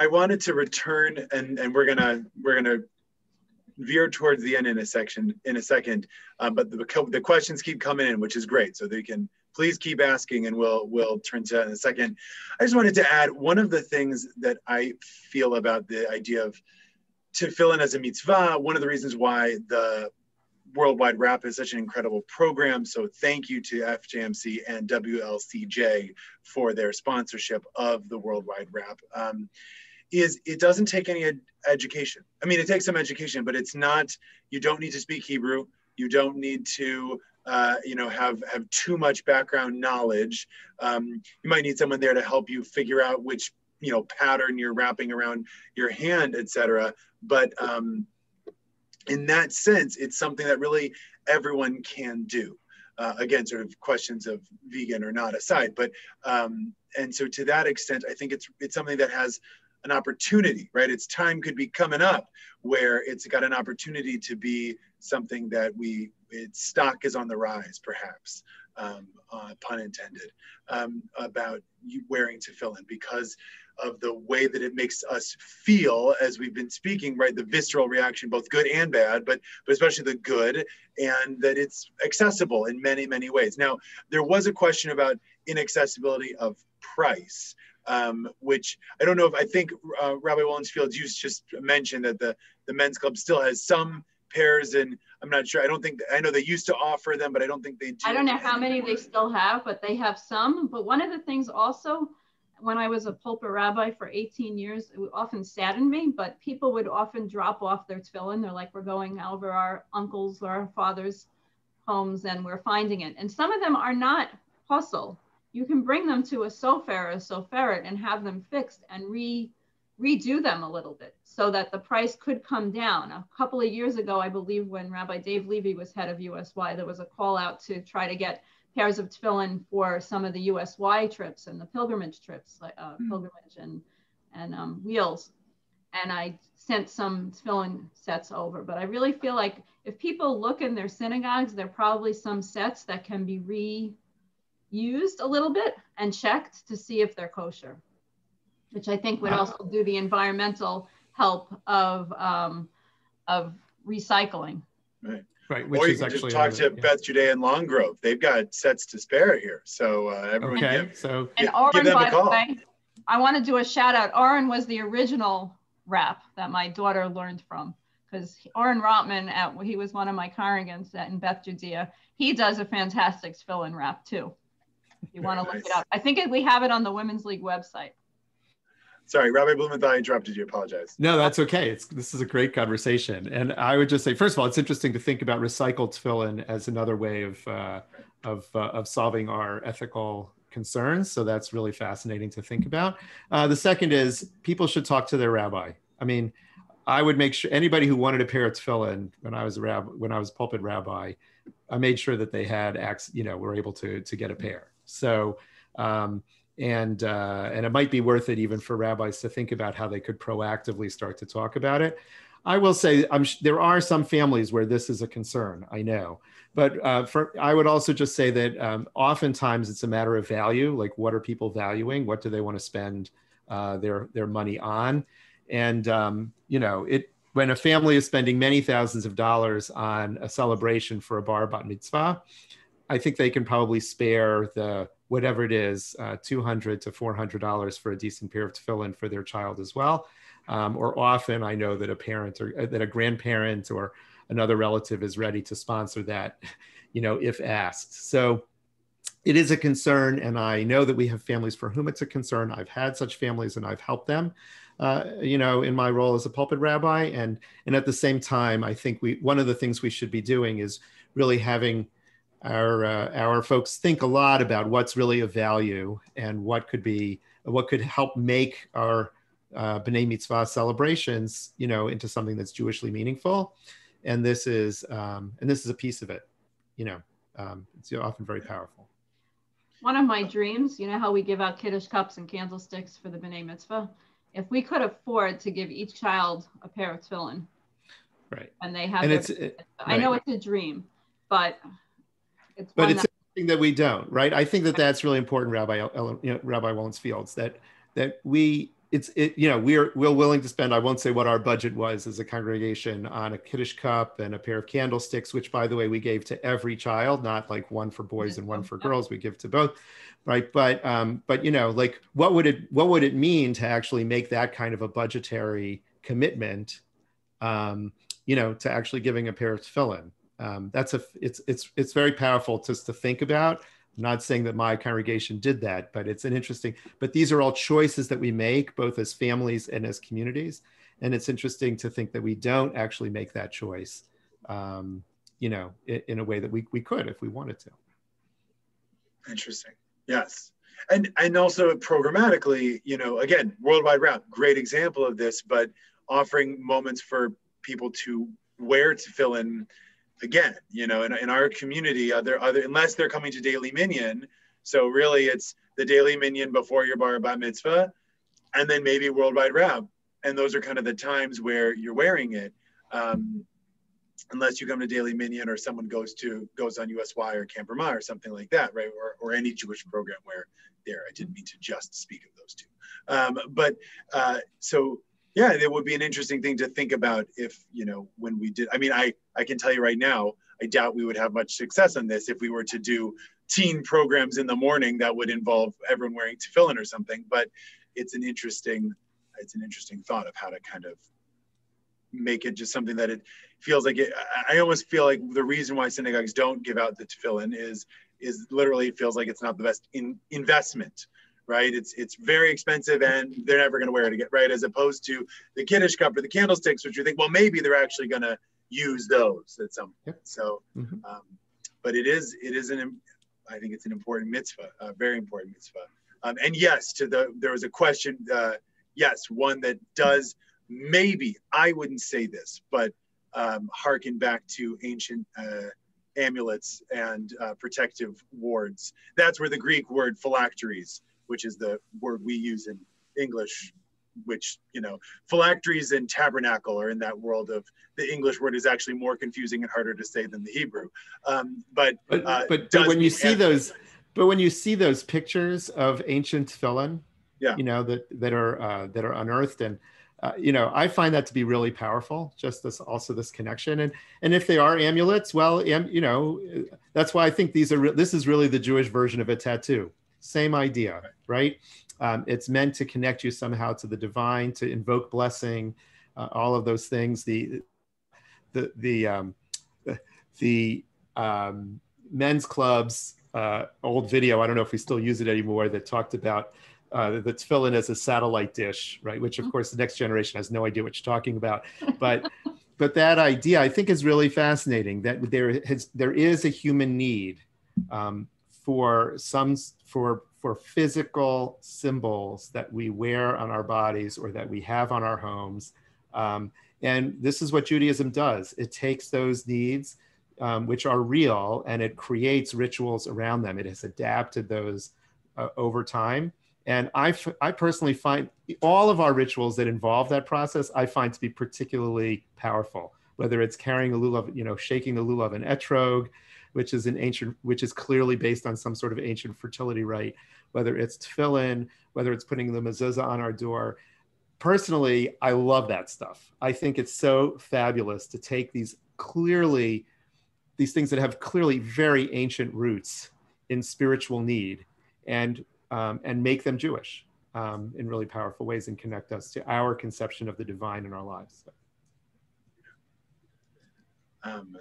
I wanted to return, and and we're gonna we're gonna veer towards the end in a section in a second. Um, but the the questions keep coming in, which is great. So they can please keep asking, and we'll we'll turn to that in a second. I just wanted to add one of the things that I feel about the idea of tefillin as a mitzvah. One of the reasons why the Worldwide Wrap is such an incredible program. So thank you to FJMC and WLCJ for their sponsorship of the Worldwide Wrap. Um, is it doesn't take any ed- education. I mean, it takes some education, but it's not. You don't need to speak Hebrew. You don't need to, uh, you know, have have too much background knowledge. Um, you might need someone there to help you figure out which you know pattern you're wrapping around your hand, etc. But um, in that sense, it's something that really everyone can do. Uh, again, sort of questions of vegan or not aside, but um, and so to that extent, I think it's it's something that has an opportunity, right? Its time could be coming up where it's got an opportunity to be something that we its stock is on the rise, perhaps, um, uh, pun intended, um, about wearing tefillin because of the way that it makes us feel as we've been speaking right the visceral reaction both good and bad but but especially the good and that it's accessible in many many ways now there was a question about inaccessibility of price um, which I don't know if I think uh, Rabbi Wolintz Field you just mentioned that the the men's club still has some pairs and I'm not sure I don't think I know they used to offer them but I don't think they do I don't know how many they still have but they have some but one of the things also when I was a pulpit rabbi for 18 years, it often saddened me, but people would often drop off their tefillin. They're like, we're going over our uncles or our father's homes and we're finding it. And some of them are not hustle. You can bring them to a sofer or a soferet and have them fixed and re redo them a little bit so that the price could come down. A couple of years ago, I believe when Rabbi Dave Levy was head of USY, there was a call out to try to get pairs of tefillin for some of the USY trips and the pilgrimage trips, like uh, mm. pilgrimage and and um, wheels. And I sent some tefillin sets over. But I really feel like if people look in their synagogues, there are probably some sets that can be reused a little bit and checked to see if they're kosher, which I think would also do the environmental help of um, of recycling. Right. Right, which or you is can just talk to yeah. Beth Judean and Long Grove. They've got sets to spare here, so uh, everyone okay, give, so and give, Oren, give by the way, I want to do a shout out. Oren was the original rap that my daughter learned from because Oren Rotman, at, he was one of my congregants in Beth Judea. He does a fantastic fill-in rap too. If you want to look it up, I think we have it on the Women's League website. Sorry, Rabbi Blumenthal, I interrupted you. Apologize. No, that's okay. It's this is a great conversation, and I would just say, first of all, it's interesting to think about recycled tefillin as another way of uh, of uh, of solving our ethical concerns. So that's really fascinating to think about. Uh, the second is people should talk to their rabbi. I mean, I would make sure anybody who wanted a pair of tefillin when I was a rabbi, when I was pulpit rabbi, I made sure that they had access, you know, were able to to get a pair. So. Um, and uh, and it might be worth it even for rabbis to think about how they could proactively start to talk about it. I will say I'm, there are some families where this is a concern. I know, but uh, for, I would also just say that um, oftentimes it's a matter of value. Like, what are people valuing? What do they want to spend uh, their their money on? And um, you know, it when a family is spending many thousands of dollars on a celebration for a bar bat mitzvah, I think they can probably spare the whatever it is, uh, 200 to $400 for a decent pair of tefillin for their child as well. um, or often I know that a parent or uh, that a grandparent or another relative is ready to sponsor that, you know, if asked. So it is a concern, and I know that we have families for whom it's a concern. I've had such families, and I've helped them. Uh, you know, in my role as a pulpit rabbi, and and at the same time, I think we one of the things we should be doing is really having our uh, our folks think a lot about what's really of value and what could be what could help make our uh, B'nai Mitzvah celebrations, you know, into something that's Jewishly meaningful. And this is um, and this is a piece of it. You know, um, it's often very powerful. One of my dreams, you know how we give out Kiddush cups and candlesticks for the B'nai Mitzvah? If we could afford to give each child a pair of tefillin, right, and they have, and it's, it, I know it's a dream, but it's but it's that, something that we don't, right? I think that that's really important, Rabbi you know, Rabbi Wolintz Fields, that that we it's it you know we're we're willing to spend i won't say what our budget was as a congregation on a kiddush cup and a pair of candlesticks which by the way we gave to every child not like one for boys and one for girls. We give to both right? But um but you know like what would it what would it mean to actually make that kind of a budgetary commitment um you know to actually giving a pair of tefillin um, that's a it's it's it's very powerful just to think about I'm not saying that my congregation did that, but it's an interesting, but these are all choices that we make both as families and as communities. And it's interesting to think that we don't actually make that choice, um, you know, in, in, a way that we, we could if we wanted to. Interesting. Yes. And, and also programmatically, you know, again, worldwide route, great example of this, but offering moments for people to where to fill tefillin again, you know, in, in our community, other other unless they're coming to daily minyan. So really, it's the daily minyan before your bar bat mitzvah, and then maybe Worldwide Wrap, and those are kind of the times where you're wearing it. Um, unless you come to daily minyan or someone goes to goes on USY or Camp Ramah or something like that, right? Or, or any Jewish program where there. I didn't mean to just speak of those two. Um, but uh, so yeah, it would be an interesting thing to think about if, you know, when we did, I mean, I, I can tell you right now, I doubt we would have much success on this if we were to do teen programs in the morning that would involve everyone wearing tefillin or something. But it's an interesting, it's an interesting thought of how to kind of make it just something that it feels like it, I almost feel like the reason why synagogues don't give out the tefillin is is literally it feels like it's not the best in investment right? It's it's very expensive and they're never going to wear it again, right? As opposed to the Kiddush cup or the candlesticks, which you think, well, maybe they're actually going to use those at some point. So, mm-hmm. um, but it is it is an I think it's an important mitzvah, a very important mitzvah. Um, and yes, to the there was a question. Uh, yes, one that does maybe I wouldn't say this, but um, harken back to ancient. Uh, amulets and uh, protective wards. That's where the Greek word phylacteries which is the word we use in English, which, you know, phylacteries and tabernacle are in that world of the English word is actually more confusing and harder to say than the Hebrew. Um, but, but, uh, but, but when you see those, but when you see those pictures of ancient tefillin, yeah. you know, that, that are, uh, that are unearthed and, uh, you know, I find that to be really powerful. Just this, also this connection, and and if they are amulets, well, am, you know, that's why I think these are. Re- this is really the Jewish version of a tattoo. Same idea, right? Um, it's meant to connect you somehow to the divine, to invoke blessing, uh, all of those things. The the the um, the um, men's clubs uh, old video. I don't know if we still use it anymore. That talked about uh, the tefillin as a satellite dish, right? Which of mm-hmm. course the next generation has no idea what you're talking about, but. but that idea, I think, is really fascinating. That there has there is a human need um, for some for for physical symbols that we wear on our bodies or that we have on our homes. Um, and this is what Judaism does. It takes those needs, um, which are real, and it creates rituals around them. It has adapted those uh, over time. And I, I personally find all of our rituals that involve that process, I find to be particularly powerful, whether it's carrying a lulav, you know, shaking the lulav and etrog, which is an ancient, which is clearly based on some sort of ancient fertility rite, whether it's tefillin, whether it's putting the mezuzah on our door. Personally, I love that stuff. I think it's so fabulous to take these clearly, these things that have clearly very ancient roots in spiritual need and um, and make them Jewish. um, in really powerful ways and connect us to our conception of the divine in our lives. Um,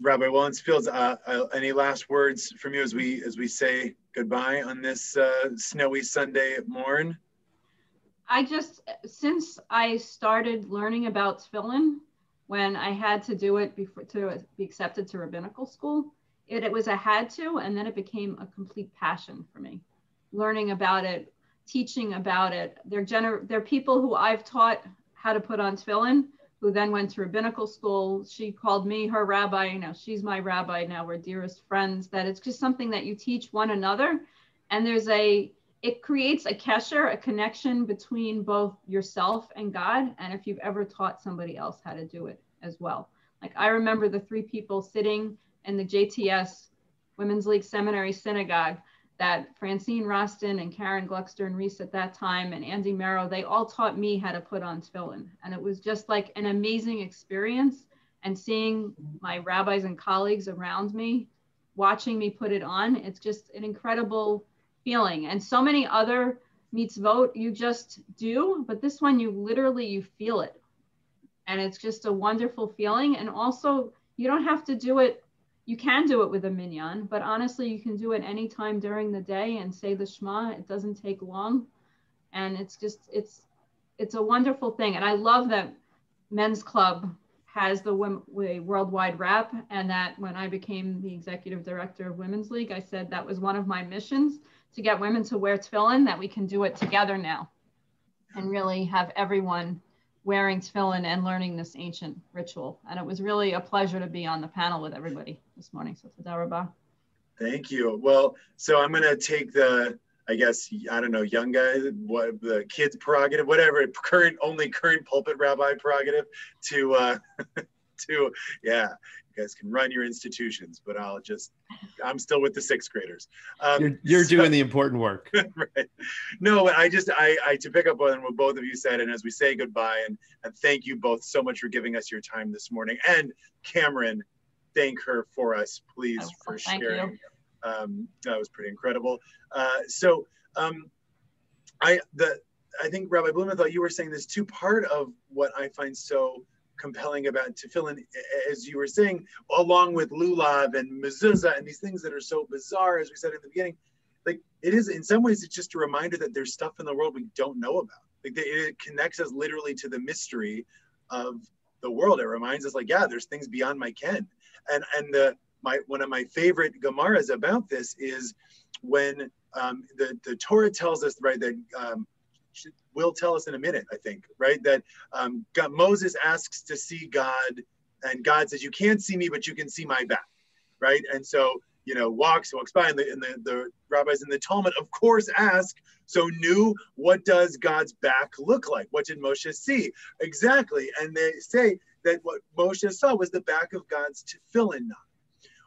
Rabbi Wolintz Field, uh, uh, any last words from you as we as we say goodbye on this uh, snowy Sunday morn? I just, since I started learning about tefillin, when I had to do it before to be accepted to rabbinical school, it, it was a had to, and then it became a complete passion for me. Learning about it, teaching about it. They're gener- they're people who I've taught how to put on tefillin, who then went to rabbinical school. She called me her rabbi. You know, she's my rabbi now. We're dearest friends. That it's just something that you teach one another, and there's a it creates a kesher, a connection between both yourself and God. And if you've ever taught somebody else how to do it as well. Like I remember the three people sitting in the JTS Women's League Seminary Synagogue that Francine Roston and Karen Gluckster and Reese at that time and Andy Merrow, they all taught me how to put on tefillin. And it was just like an amazing experience. And seeing my rabbis and colleagues around me watching me put it on, it's just an incredible feeling. And so many other mitzvot you just do, but this one you literally you feel it. And it's just a wonderful feeling. And also you don't have to do it, you can do it with a minyan, but honestly you can do it anytime during the day and say the Shema. It doesn't take long. And it's just it's it's a wonderful thing. And I love that men's club has the Worldwide Wrap, and that when i became the executive director of women's league i said that was one of my missions to get women to wear tefillin, that we can do it together now and really have everyone wearing tefillin and learning this ancient ritual. And it was really a pleasure to be on the panel with everybody this morning. So Toda raba. Thank you. Well, so I'm going to take the, I guess, I don't know, young guy, what the kids prerogative, whatever, current, only current pulpit rabbi prerogative to, uh, to, yeah, you guys can run your institutions, but I'll just, I'm still with the sixth graders. Um, you're, you're so, doing the important work. right. No, I just, I, I, to pick up on what both of you said, and as we say goodbye, and, and thank you both so much for giving us your time this morning. And Cameron, thank her for us, please, oh, for sharing. Um, that was pretty incredible. Uh, so, um, I, the, I think Rabbi Blumenthal, you were saying this too. Part of what I find so compelling about tefillin, as you were saying, along with lulav and mezuzah and these things that are so bizarre, as we said in the beginning. Like it is, in some ways, it's just a reminder that there's stuff in the world we don't know about. Like it connects us literally to the mystery of the world. It reminds us, like, yeah, there's things beyond my ken. And and the my one of my favorite gemaras about this is when um, the the Torah tells us right that um, will tell us in a minute, I think, right? That um, God, Moses asks to see God, and God says, "You can't see me, but you can see my back," right? And so, you know, walks walks by, and the, and the, the rabbis in the Talmud, of course, ask, "So, Nu, what does God's back look like? What did Moshe see exactly?" And they say that what Moshe saw was the back of God's tefillin knot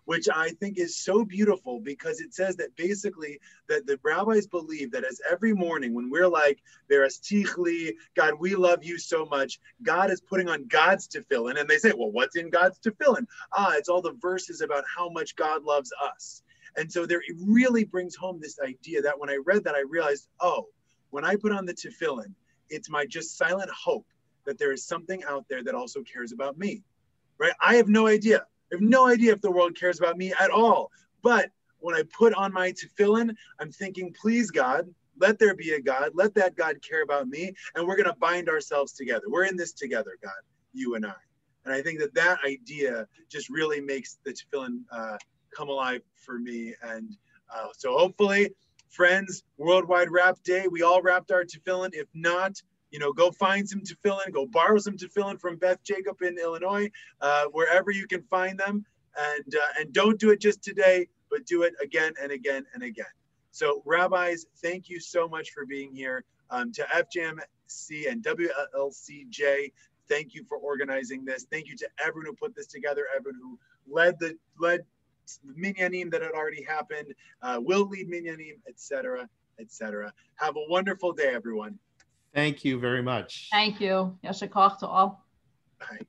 which I think is so beautiful because it says that basically that the rabbis believe that as every morning when we're like, there's tichli, God, we love you so much, God is putting on God's tefillin. And they say, well, what's in God's tefillin? Ah, it's all the verses about how much God loves us. And so there, it really brings home this idea that when I read that, I realized, oh, when I put on the tefillin, it's my just silent hope that there is something out there that also cares about me, right? I have no idea. I have no idea if the world cares about me at all. But when I put on my tefillin, I'm thinking, please, God, let there be a God. Let that God care about me. And we're going to bind ourselves together. We're in this together, God, you and I. And I think that that idea just really makes the tefillin uh, come alive for me. And uh, so hopefully, friends, Worldwide Wrap Day, we all wrapped our tefillin. If not, you know, go find some tefillin, go borrow some tefillin from Beth Jacob in Illinois, uh, wherever you can find them. And, uh, and don't do it just today, but do it again and again and again. So, rabbis, thank you so much for being here. Um, to FJMC and WLCJ, thank you for organizing this. Thank you to everyone who put this together, everyone who led the led minyanim that had already happened, uh, will lead minyanim, etc., etc. Have a wonderful day, everyone. Thank you very much. Thank you. Yasha to all. Bye.